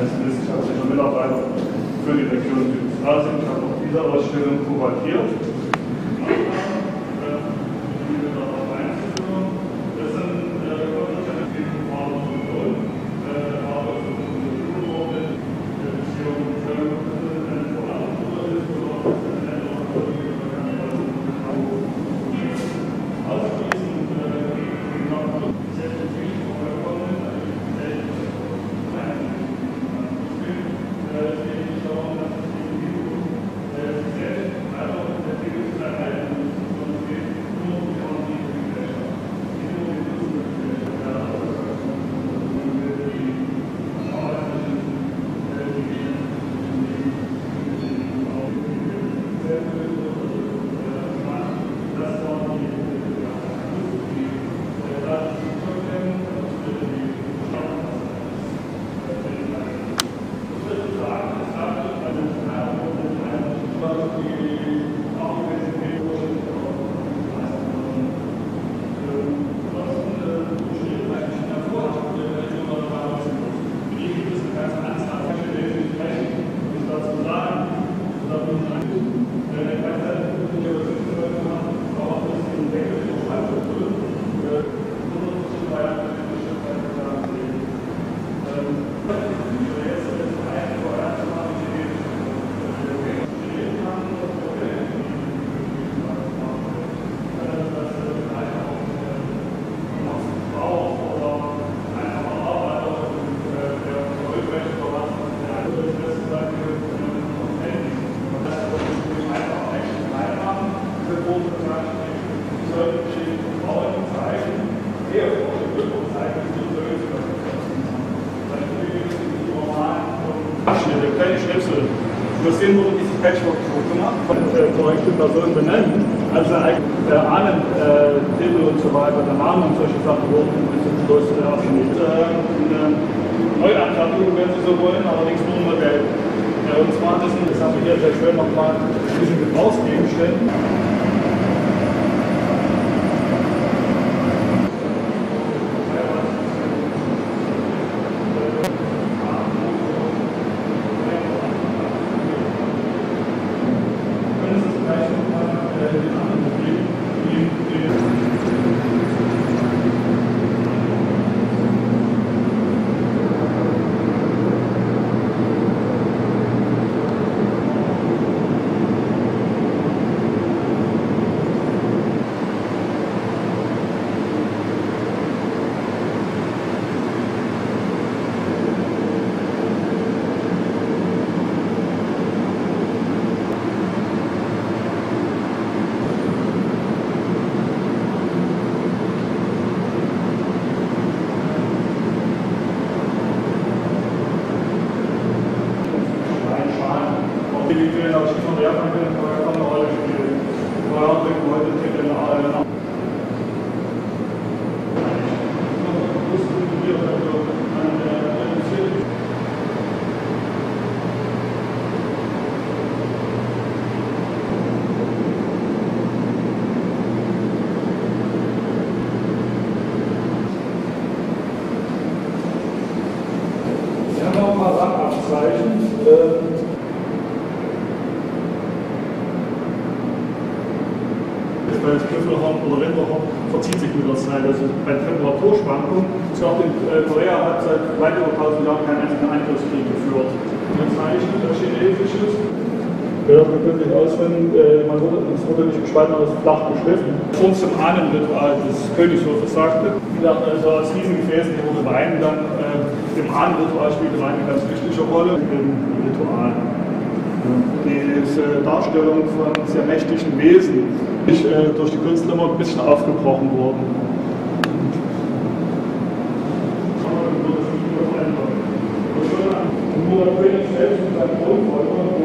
pessimistisch als Mitarbeiter für die Region Südostasien. Ich habe auch diese Ausstellung kuratiert Abschnitte, kleine Schnipsel. Über den wurde diese Patchwork-Tour gemacht, von äh, korrekte Personen benennen. Also der Ahnentitel und so weiter, der Name und solche Sachen wurden zum Schluss äh, Abschnitt. Äh, eine Neuanfertigung, wenn Sie so wollen, allerdings nur Modell. Und zwar, das, das haben wir hier sehr schön nochmal bisschen Gebrauchsgegenständen. Individuellen aus von Japan können vorher eine Rolle spielen. Vorher bringen heute Titel alle Wir haben auch mal Randabzeichen. Äh, weil das Knüffelhorn oder Rinderhorn verzieht sich mit der Zeit. Also bei Temperaturschwankungen, ich glaube, äh, Korea hat seit weit über 1000 Jahren keinen einzigen Angriffskrieg geführt. Ein Zeichen, das chinesisches. Ja, man könnte sich ausfinden, äh, man wurde, es wurde nicht gespalten, aber es ist flach geschliffen. Uns zum Ahnenritual des Königshofes sagte, also aus diesen Gefäßen die wurde Wein dann, äh, im Ahnenritual spielte Wein eine ganz wichtige Rolle im Ritual diese Darstellung von sehr mächtigen Wesen ist äh, durch die Künstler immer ein bisschen aufgebrochen worden. Nur König selbst und sein Thronfolger